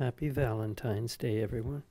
Happy Valentine's Day, everyone.